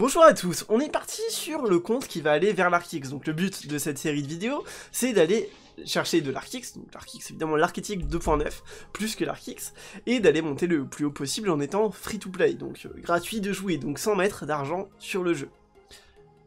Bonjour à tous, on est parti sur le compte qui va aller vers l'Arkix. Donc le but de cette série de vidéos, c'est d'aller chercher de l'Arkix, donc l'Arkix évidemment l'archétype 2.9, plus que l'Arkix, et d'aller monter le plus haut possible en étant free to play, donc euh, gratuit de jouer, donc sans mettre d'argent sur le jeu.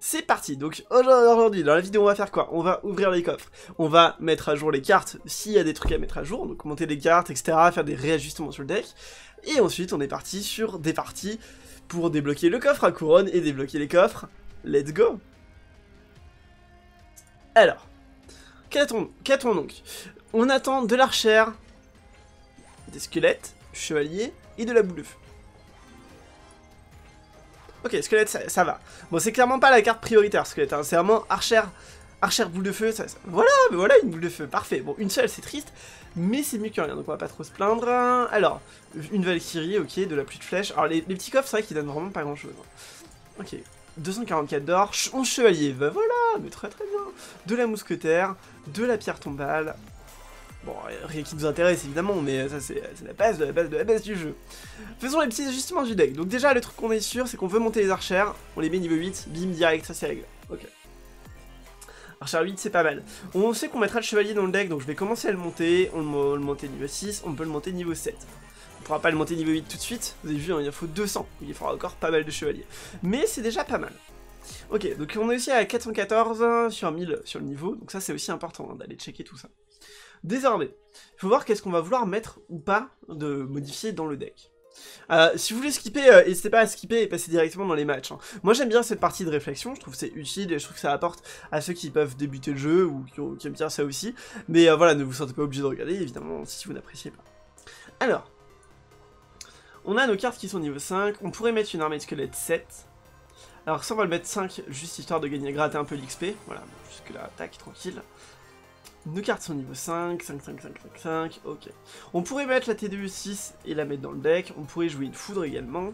C'est parti, donc aujourd'hui dans la vidéo on va faire quoi? On va ouvrir les coffres, on va mettre à jour les cartes s'il y a des trucs à mettre à jour, donc monter les cartes, etc., faire des réajustements sur le deck, et ensuite on est parti sur des parties pour débloquer le coffre à couronne et débloquer les coffres. Let's go Alors, qu'a-t-on donc? On attend de l'archère, des squelettes, chevaliers et de la boule de feu. Ok, squelette, ça, va. Bon, c'est clairement pas la carte prioritaire, squelette. Hein. C'est vraiment archère, archère boule de feu. Ça, Voilà, voilà une boule de feu. Parfait. Bon, une seule, c'est triste. Mais c'est mieux que rien, donc on va pas trop se plaindre. Alors, une Valkyrie, ok, de la pluie de flèches. Alors, les, petits coffres, c'est vrai qu'ils donnent vraiment pas grand chose. Hein. Ok, 244 d'or, 11 chevaliers, bah voilà, mais très très bien. De la mousquetaire, de la pierre tombale, Bon, rien qui nous intéresse évidemment, mais ça c'est la base de la base de la base du jeu. Faisons les petits ajustements du deck. Donc déjà, le truc qu'on est sûr, c'est qu'on veut monter les archères, on les met niveau 8, bim, direct, ça c'est réglé. Ok. Archer 8, c'est pas mal. On sait qu'on mettra le chevalier dans le deck, donc je vais commencer à le monter. On le monter niveau 6, on peut le monter niveau 7. On pourra pas le monter niveau 8 tout de suite, vous avez vu, hein, il faut 200, il faudra encore pas mal de chevaliers. Mais c'est déjà pas mal. Ok, donc on est aussi à 414 sur 1000 sur le niveau, donc ça c'est aussi important hein, d'aller checker tout ça. Désormais, il faut voir qu'est-ce qu'on va vouloir mettre ou pas de modifier dans le deck. Euh, si vous voulez skipper, euh, n'hésitez pas à skipper et passer directement dans les matchs. Hein. Moi j'aime bien cette partie de réflexion, je trouve c'est utile et je trouve que ça apporte à ceux qui peuvent débuter le jeu ou qui, aiment bien ça aussi. Mais euh, voilà, ne vous sentez pas obligé de regarder, évidemment, si vous n'appréciez pas. Alors, on a nos cartes qui sont niveau 5, on pourrait mettre une armée de squelette 7. Alors ça on va le mettre 5, juste histoire de gagner, gratter un peu l'XP. Voilà, jusque là, tac, tranquille. Nos cartes sont niveau 5, 5, 5, 5, 5, 5, ok. On pourrait mettre la T2-6 et la mettre dans le deck, on pourrait jouer une foudre également.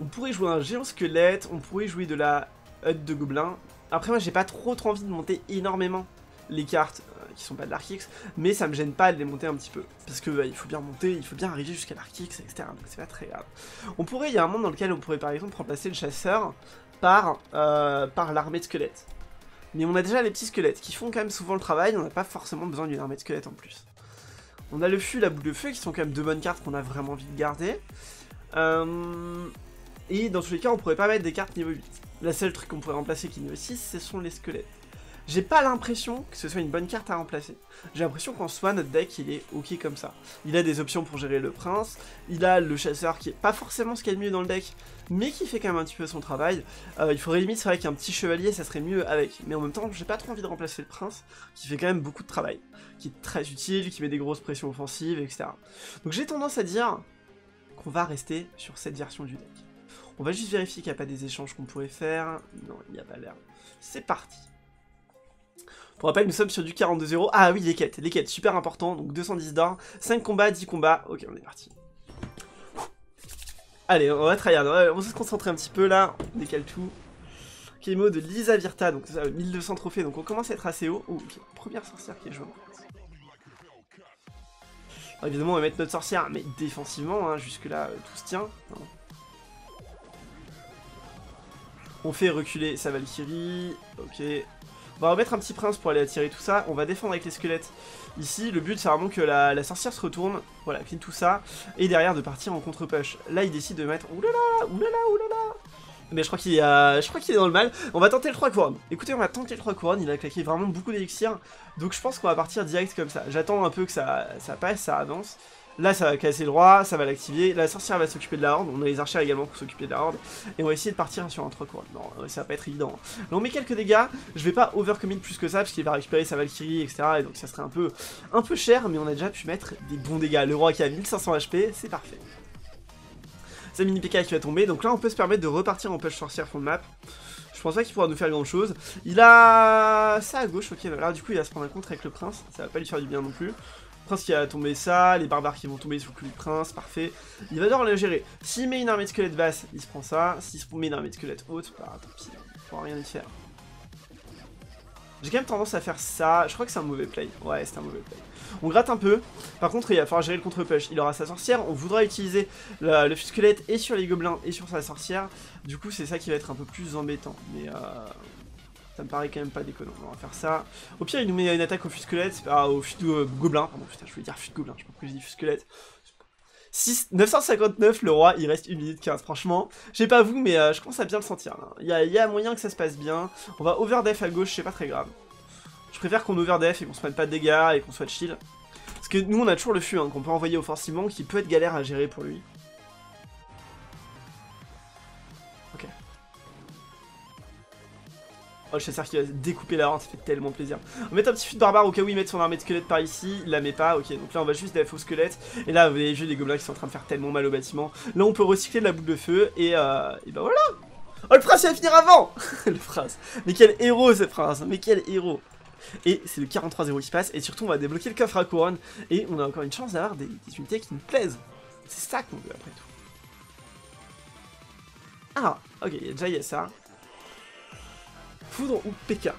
On pourrait jouer un géant squelette, on pourrait jouer de la hutte de gobelin. Après moi j'ai pas trop trop envie de monter énormément les cartes euh, qui sont pas de l'Arkix, mais ça me gêne pas de les monter un petit peu. Parce que bah, il faut bien monter, il faut bien arriver jusqu'à l'Arkix, etc. Donc c'est pas très grave. On pourrait, il y a un monde dans lequel on pourrait par exemple remplacer le chasseur par, euh, par l'armée de squelettes. Mais on a déjà les petits squelettes qui font quand même souvent le travail, on n'a pas forcément besoin d'une armée de squelettes en plus. On a le fût, la boule de feu qui sont quand même deux bonnes cartes qu'on a vraiment envie de garder. Euh, et dans tous les cas, on pourrait pas mettre des cartes niveau 8. La seule truc qu'on pourrait remplacer qui est niveau 6, ce sont les squelettes. J'ai pas l'impression que ce soit une bonne carte à remplacer. J'ai l'impression qu'en soi, notre deck, il est ok comme ça. Il a des options pour gérer le prince, il a le chasseur qui est pas forcément ce qu'il y a de mieux dans le deck, mais qui fait quand même un petit peu son travail. Euh, il faudrait limite, c'est vrai qu'un petit chevalier, ça serait mieux avec. Mais en même temps, j'ai pas trop envie de remplacer le prince, qui fait quand même beaucoup de travail, qui est très utile, qui met des grosses pressions offensives, etc. Donc j'ai tendance à dire qu'on va rester sur cette version du deck. On va juste vérifier qu'il n'y a pas des échanges qu'on pourrait faire. Non, il n'y a pas l'air. C'est parti. Pour rappel, nous sommes sur du 42-0. Ah oui, les quêtes, les quêtes, super important. Donc 210 d'or, 5 combats, 10 combats. Ok, on est parti. Allez, on va tryhard, on va se concentrer un petit peu là, on décale tout. Kémo de Lisa Virta, donc ça, 1200 trophées, donc on commence à être assez haut. Oh, ok, première sorcière qui est jaune. évidemment, on va mettre notre sorcière, mais défensivement, hein, jusque là, euh, tout se tient. On fait reculer sa Valkyrie, ok, on va remettre un petit prince pour aller attirer tout ça. On va défendre avec les squelettes. Ici, le but, c'est vraiment que la, sorcière se retourne. Voilà, clean tout ça. Et derrière, de partir en contre-push. Là, il décide de mettre... Oulala, oulala, oulala mais je crois qu'il est, je crois qu'il est dans le mal. On va tenter le 3 couronnes. Écoutez, on va tenter le 3 couronnes. Il a claqué vraiment beaucoup d'élixir. Donc je pense qu'on va partir direct comme ça. J'attends un peu que ça, ça passe, ça avance. Là, ça va casser le roi, ça va l'activer. La sorcière va s'occuper de la horde. On a les archers également pour s'occuper de la horde. Et on va essayer de partir sur un 3 couronnes. Non, ça va pas être évident. Là, on met quelques dégâts. Je vais pas overcommit plus que ça, parce qu'il va récupérer sa Valkyrie, etc. Et donc ça serait un peu, un peu cher, mais on a déjà pu mettre des bons dégâts. Le roi qui a 1500 HP, c'est parfait. C'est mini PK qui va tomber. Donc là, on peut se permettre de repartir en push sorcière fond de map. Je pense pas qu'il pourra nous faire grand chose. Il a ça à gauche, ok. Là, du coup, il va se prendre un contre avec le prince. Ça va pas lui faire du bien non plus prince qui a tombé ça, les barbares qui vont tomber sous le cul du prince, parfait. Il va devoir le gérer. S'il met une armée de squelettes basse, il se prend ça. S'il se met une armée de squelettes haute, bah tant pis, il pourra rien y faire. J'ai quand même tendance à faire ça. Je crois que c'est un mauvais play. Ouais, c'est un mauvais play. On gratte un peu. Par contre, il va falloir gérer le contre-push. Il aura sa sorcière. On voudra utiliser le, squelette et sur les gobelins et sur sa sorcière. Du coup, c'est ça qui va être un peu plus embêtant. Mais euh, ça me paraît quand même pas déconnant. On va faire ça. Au pire, il nous met une attaque au fusquelette. Ah, au fut euh, gobelin. Pardon, putain, je voulais dire fut gobelin. Je pense que j'ai dit fusquelette. 6, 959 le roi, il reste 1 minute 15, franchement, je sais pas vous, mais euh, je commence à bien le sentir, Il y, a, moyen que ça se passe bien, on va overdef à gauche, c'est pas très grave. Je préfère qu'on overdef et qu'on se prenne pas de dégâts et qu'on soit chill. Parce que nous on a toujours le fût hein, qu'on peut envoyer offensivement qui peut être galère à gérer pour lui. Oh, le chasseur qui va découper la horde, ça fait tellement plaisir. On va mettre un petit fut de barbare au cas où il met son armée de squelette par ici. Il la met pas, ok. Donc là, on va juste def au squelette. Et là, vous voyez les gobelins qui sont en train de faire tellement mal au bâtiment. Là, on peut recycler de la boule de feu. Et, euh, et bah voilà Oh, le prince, il va finir avant Le prince. Mais quel héros, ce prince Mais quel héros et c'est le 43-0 qui se passe, et surtout on va débloquer le coffre à couronne, et on a encore une chance d'avoir des, des unités qui nous plaisent. C'est ça qu'on veut après tout. Ah, ok, déjà il y a ça. Foudre ou PK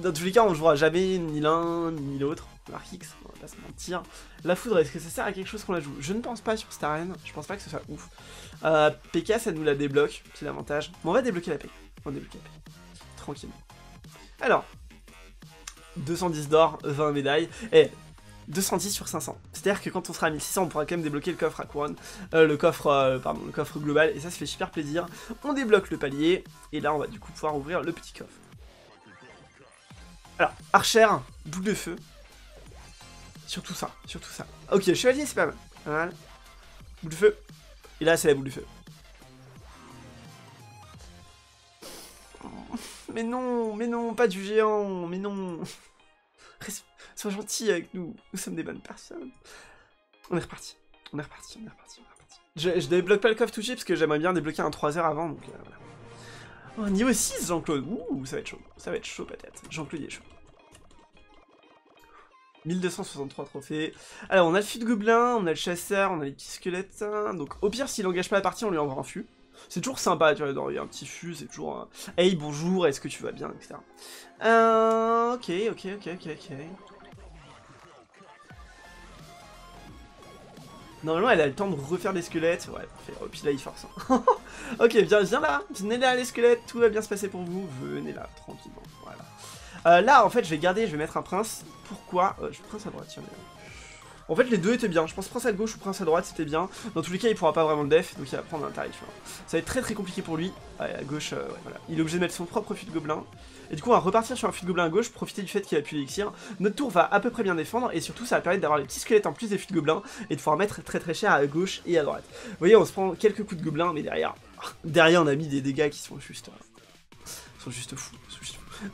Dans tous les cas, on jouera jamais ni l'un ni l'autre. Mark X, on va pas se mentir. La foudre, est-ce que ça sert à quelque chose qu'on la joue? Je ne pense pas sur cette arène, je pense pas que ce soit ouf. Euh, PK, ça nous la débloque, c'est l'avantage. On va débloquer la PK. On va débloquer la PK. Tranquillement. Alors, 210 d'or, 20 médailles. Et 210 sur 500. C'est-à-dire que quand on sera à 1600, on pourra quand même débloquer le coffre à couronne, euh, le coffre, euh, pardon, le coffre global, et ça, ça fait super plaisir. On débloque le palier, et là, on va du coup pouvoir ouvrir le petit coffre. Alors, archer, boule de feu. Surtout ça, surtout ça. Ok, chevalier, c'est pas mal. Pas mal. Boule de feu. Et là, c'est la boule de feu. Mais non, mais non, pas du géant, mais non. Sois gentil avec nous, nous sommes des bonnes personnes. On est reparti, on est reparti, on est reparti, on est reparti. Je, je débloque pas le coffre tout parce que j'aimerais bien débloquer un 3 heures avant, donc euh. Oh, niveau 6, Jean-Claude. Ouh, ça va être chaud. Ça va être chaud peut-être. Jean-Claude est chaud. 1263 trophées. Alors, on a le fût de gobelin, on a le chasseur, on a les petits squelettes. Donc, au pire, s'il engage pas la partie, on lui envoie un fût. C'est toujours sympa, tu vois, il un petit fût, c'est toujours un... Hey, bonjour, est-ce que tu vas bien, etc. Euh... Ok, ok, ok, ok, ok. Normalement, elle a le temps de refaire des squelettes. Ouais, parfait. Oh, puis là, il force. Hein. ok, viens, viens là. Venez là, les squelettes. Tout va bien se passer pour vous. Venez là, tranquillement. Voilà. Euh, là, en fait, je vais garder, je vais mettre un prince. Pourquoi? Euh, Je prince à droite, tiens. En fait, les deux étaient bien. Je pense prince à gauche ou prince à droite, c'était bien. Dans tous les cas, il pourra pas vraiment le def, donc il va prendre un tarif. Ça va être très très compliqué pour lui. Ouais, à gauche, euh, voilà. Il est obligé de mettre son propre fût de gobelin. Et du coup, on va repartir sur un fût de gobelin à gauche, profiter du fait qu'il a pu l'élixir. Notre tour va à peu près bien défendre, et surtout, ça va permettre d'avoir les petits squelettes en plus des fûts de gobelin, et de pouvoir mettre très très cher à gauche et à droite. Vous voyez, on se prend quelques coups de gobelin, mais derrière, derrière, on a mis des dégâts qui sont juste, euh, sont juste fous.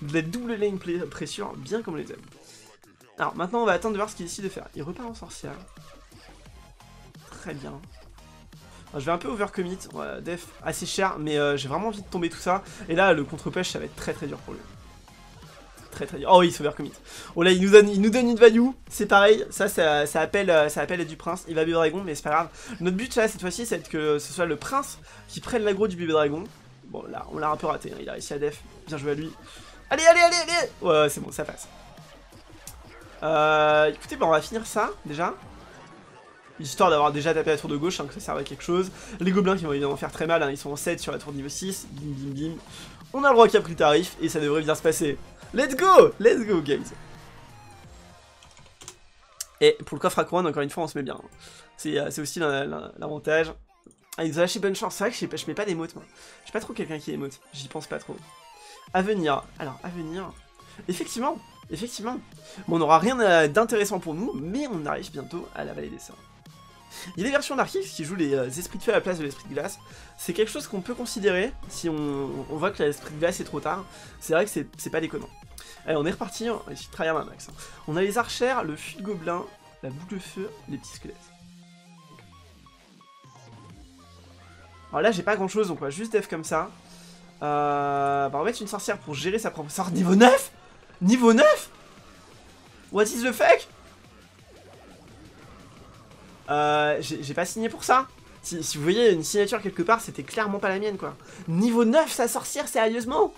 De la double lane pression, bien comme les aime. Alors maintenant, on va attendre de voir ce qu'il décide de faire. Il repart en sorcière très bien. je vais un peu overcommit, def assez cher, mais euh, j'ai vraiment envie de tomber tout ça. Et là, le contre-pêche, ça va être très très dur pour lui. Très très dur. Oh il s'overcommit. Oh là, il nous donne, il nous donne une value, c'est pareil, ça, ça, appelle, euh, ça appelle du prince. Il va bébé dragon, mais c'est pas grave. Notre but là, cette fois-ci, c'est que ce soit le prince qui prenne l'aggro du bébé dragon. Bon, là, on l'a un peu raté, hein. il a réussi à def. Bien joué à lui. Allez, allez, allez, allez Ouais, c'est bon, ça passe. Euh, écoutez, on va finir ça, déjà histoire d'avoir déjà tapé la tour de gauche, hein, que ça serve à quelque chose. Les gobelins qui vont évidemment faire très mal, hein, ils sont en 7 sur la tour niveau 6, bim bim bim. On a le roi qui a pris le tarif, et ça devrait bien se passer. Let's go Let's go, guys Et pour le coffre à couronne, encore une fois, on se met bien. C'est euh, aussi l'avantage. Ah, ils ont lâché bonne chance. C'est vrai que je, je mets pas d'émote, moi. Je suis pas trop quelqu'un qui émote. J'y pense pas trop. À venir. Alors, à venir. Effectivement, effectivement. On n'aura rien d'intéressant pour nous, mais on arrive bientôt à la vallée des saints. Il y a des versions d'Arkix qui jouent les euh, esprits de feu à la place de l'esprit de glace. C'est quelque chose qu'on peut considérer si on, voit que l'esprit de glace est trop tard. C'est vrai que c'est pas déconnant. Allez, on est reparti, on va essayer de travailler un max. Hein. On a les archères, le fût de gobelin, la boule de feu, les petits squelettes. Alors là, j'ai pas grand chose, donc on va juste def comme ça. Euh, bah, on va mettre une sorcière pour gérer sa propre sorte. Niveau 9 Niveau 9 What is the fuck euh, j'ai pas signé pour ça. Si, vous voyez une signature quelque part, c'était clairement pas la mienne, quoi. Niveau 9, sa sorcière, sérieusement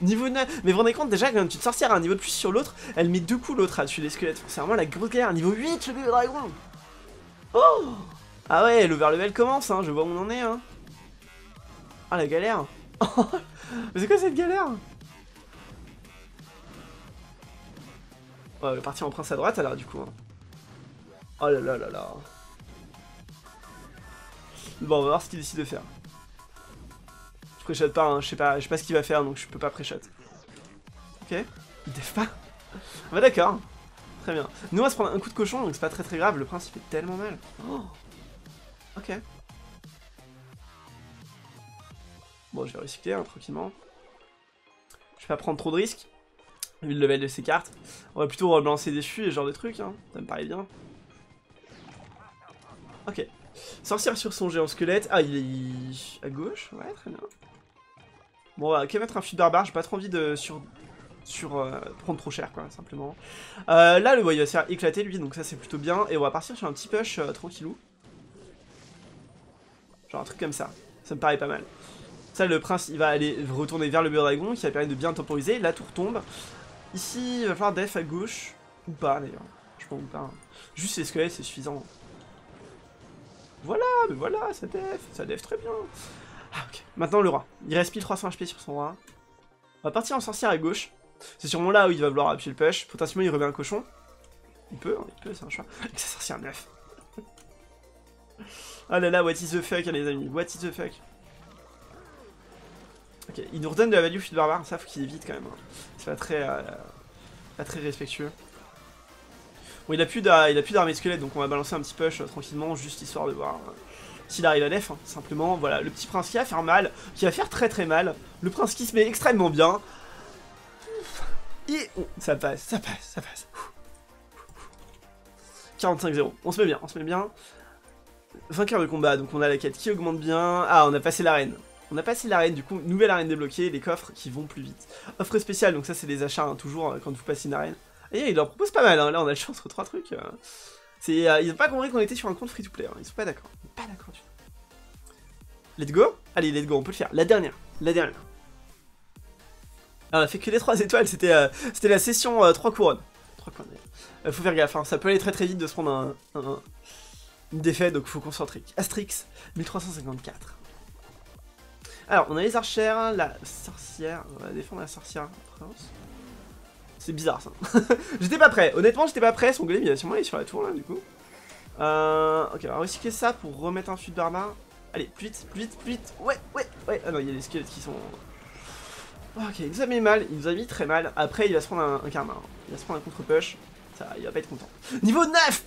Niveau 9, mais vous vous rendez compte déjà quand tu te sorcières à un niveau de plus sur l'autre, elle met deux coups l'autre à tuer les squelettes. C'est vraiment la grosse galère. Niveau 8, le bébé dragon Oh Ah ouais, l'overlevel commence, hein, je vois où on en est, hein. Ah la galère Mais c'est quoi cette galère? Ouais, le parti en prince à droite alors du coup. Hein. Oh là là là là. Bon, on va voir ce qu'il décide de faire. Je pré pas, hein. je sais pas, je sais pas ce qu'il va faire donc je peux pas pré Ok, il def pas. Bah d'accord. Très bien. Nous on va se prendre un coup de cochon donc c'est pas très très grave, le prince il fait tellement mal. Oh. Ok. Bon, je vais recycler hein, tranquillement. Je vais pas prendre trop de risques. Vu le level de ces cartes. On va plutôt relancer des fuites et ce genre de trucs, hein. ça me paraît bien. Ok. Sorcière sur son géant squelette. Ah, il est à gauche Ouais, très bien. Bon, on va quand même mettre un fuite barbare. J'ai pas trop envie de sur, sur euh, prendre trop cher, quoi, simplement. Euh, là, le il va se faire éclater, lui, donc ça, c'est plutôt bien. Et on va partir sur un petit push euh, tranquillou. Genre un truc comme ça. Ça me paraît pas mal. Ça, le prince, il va aller retourner vers le dragon qui va permettre de bien temporiser. La tour tombe. Ici, il va falloir def à gauche. Ou pas, d'ailleurs. Je pense pas. Hein. Juste les squelettes, c'est suffisant. Voilà, mais voilà, ça def. Ça def très bien. Ah, ok. Maintenant, le roi. Il reste pile 300 HP sur son roi. On va partir en sorcière à gauche. C'est sûrement là où il va vouloir appuyer le push. Potentiellement, il remet un cochon. Il peut, hein, il peut, c'est un choix. Avec sa sorcière neuf. oh là là, what is the fuck, les amis? What is the fuck? Ok, il nous redonne de la value de barbare, ça faut qu'il évite quand même. Hein. C'est pas très, euh, pas très respectueux. Bon, il a plus d'armée squelette, donc on va balancer un petit push euh, tranquillement, juste histoire de voir euh, s'il arrive à def, hein, simplement. Voilà, le petit prince qui va faire mal, qui va faire très très mal. Le prince qui se met extrêmement bien. Et ça passe, ça passe, ça passe. 45-0, on se met bien, on se met bien. Vainqueur de combat, donc on a la quête qui augmente bien. Ah, on a passé l'arène. On a passé l'arène, du coup, nouvelle arène débloquée, les coffres qui vont plus vite. Offre spéciale, donc ça c'est des achats, hein, toujours, euh, quand vous passez une arène. Et il leur propose pas mal, hein. là on a le choix entre trois trucs. Euh. C'est, euh, ils ont pas compris qu'on était sur un compte free-to-play, hein. ils sont pas d'accord. Pas d'accord du tout. Let's go Allez, let's go, on peut le faire. La dernière, la dernière. Alors, on a fait que les 3 étoiles, c'était la session 3 couronnes. 3 couronnes. faut faire gaffe, hein. ça peut aller très très vite de se prendre un, un, une défaite, donc faut concentrer. Astrix, 1354. Alors, on a les archères, la sorcière. On va défendre la sorcière. C'est bizarre ça. j'étais pas prêt. Honnêtement, j'étais pas prêt. Son golem, il va sûrement aller sur la tour là, du coup. Euh, ok, on va recycler ça pour remettre un fuite barbare. Allez, plus vite, plus vite, plus vite. Ouais, ouais, ouais. Ah non, il y a des squelettes qui sont. Ok, il nous a mis mal, il nous a mis très mal. Après, il va se prendre un, karma. Hein. Il va se prendre un contre-push. Ça, il va pas être content. Niveau 9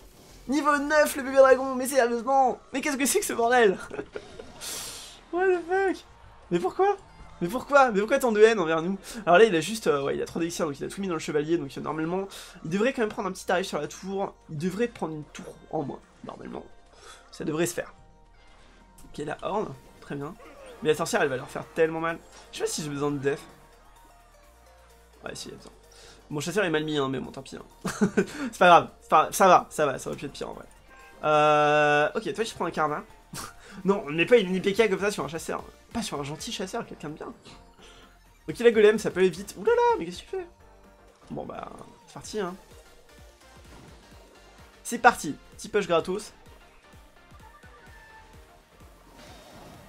Niveau 9, le bébé dragon Mais sérieusement Mais qu'est-ce que c'est que ce bordel? What the fuck? Mais pourquoi? Mais pourquoi? Mais pourquoi tant de haine envers nous? Alors là, il a juste... Euh, ouais, il a trop d'élixir, donc il a tout mis dans le chevalier, donc euh, normalement, il devrait quand même prendre un petit tarif sur la tour. Il devrait prendre une tour en moins, normalement. Ça devrait se faire. Ok, la horn, très bien. Mais la sorcière, elle va leur faire tellement mal. Je sais pas si j'ai besoin de def. Ouais, si, il a besoin. Mon chasseur est mal mis, hein, mais bon, tant pis. Hein. c'est pas grave, ça va, ça va, ça va plus être pire en vrai. Euh... Ok, toi tu prends un karma. non, on n'est pas une IPK comme ça sur un chasseur. Pas sur un gentil chasseur, quelqu'un de bien. Ok, la golem, ça peut aller vite. Oulala, mais qu'est-ce que tu fais? Bon bah, c'est parti, hein. C'est parti. Petit push gratos.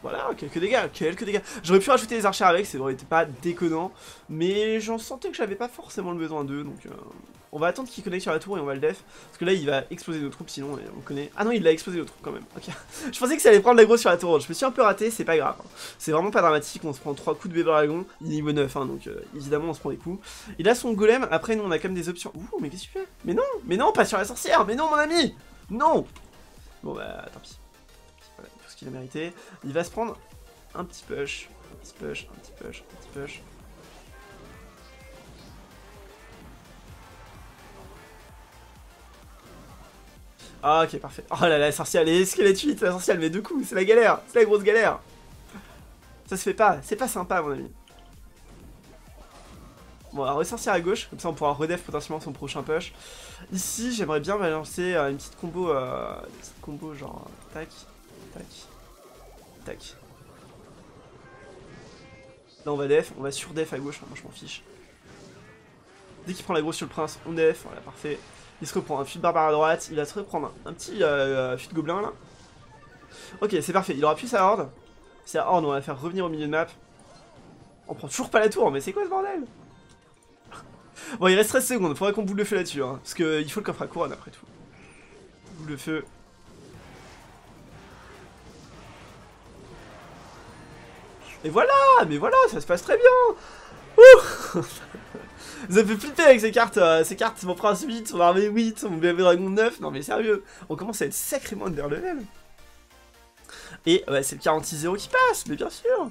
Voilà, quelques dégâts, quelques dégâts. J'aurais pu rajouter les archers avec, ça aurait été pas déconnant. Mais j'en sentais que j'avais pas forcément le besoin d'eux, donc... Euh, on va attendre qu'il connecte sur la tour et on va le def. Parce que là, il va exploser nos troupes, sinon on connaît... Ah non, il a explosé nos troupes quand même. Ok. je pensais que ça allait prendre l'aggro sur la tour. Je me suis un peu raté, c'est pas grave. Hein. C'est vraiment pas dramatique, on se prend 3 coups de bébé dragon. Il est niveau 9, hein, donc euh, évidemment on se prend des coups. Il a son golem, après nous on a quand même des options. Ouh, mais qu'est-ce que tu Mais non, mais non, pas sur la sorcière Mais non, mon ami Non Bon bah, tant pis. Il va se prendre un petit push, un petit push, un petit push, un petit push. Ah ok parfait. Oh là là, la sorcière, elle est squelette 8, la sorcière met deux coups, c'est la galère, c'est la grosse galère. Ça se fait pas, c'est pas sympa mon ami. Bon, on va ressortir à gauche, comme ça on pourra redef potentiellement son prochain push. Ici, j'aimerais bien balancer euh, une petite combo, euh, une petite combo genre tac, tac, tac. Là, on va def, on va sur def à gauche, moi je m'en fiche. Dès qu'il prend la grosse sur le prince, on def, voilà, parfait. Il se reprend un de barbare à droite, il va se reprendre un, petit euh, fut de gobelin là. Ok, c'est parfait, il aura plus sa horde. Sa horde, on va faire revenir au milieu de map. On prend toujours pas la tour, mais c'est quoi ce bordel? Bon, il reste 13 secondes, faudrait qu'on boule le feu là-dessus, hein, parce qu'il faut le coffre à couronne après tout. Boule le feu. Et voilà Mais voilà, ça se passe très bien Ouh Vous avez fait flipper avec ces cartes, euh, ces cartes, mon prince 8, son armée 8, son bébé dragon 9, non mais sérieux, on commence à être sacrément level. Et c'est le 46-0 qui passe, mais bien sûr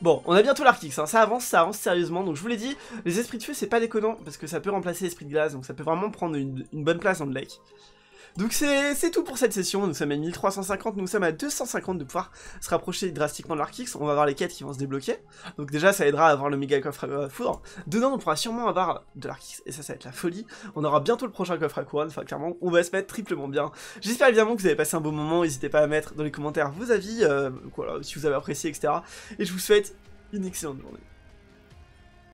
Bon, on a bientôt l'Arctix, hein. ça avance, ça avance sérieusement, donc je vous l'ai dit, les esprits de feu c'est pas déconnant, parce que ça peut remplacer l'esprit de glace, donc ça peut vraiment prendre une, une bonne place dans le deck. Donc c'est tout pour cette session, nous sommes à 1350, nous sommes à 250 de pouvoir. Se rapprocher drastiquement de l'Arkix, on va voir les quêtes qui vont se débloquer, donc déjà ça aidera à avoir le méga coffre à foudre, dedans on pourra sûrement avoir de l'Arkix, et ça ça va être la folie, on aura bientôt le prochain coffre à couronne, enfin clairement on va se mettre triplement bien. J'espère évidemment que vous avez passé un bon moment, n'hésitez pas à mettre dans les commentaires vos avis, euh, voilà, si vous avez apprécié, etc. Et je vous souhaite une excellente journée.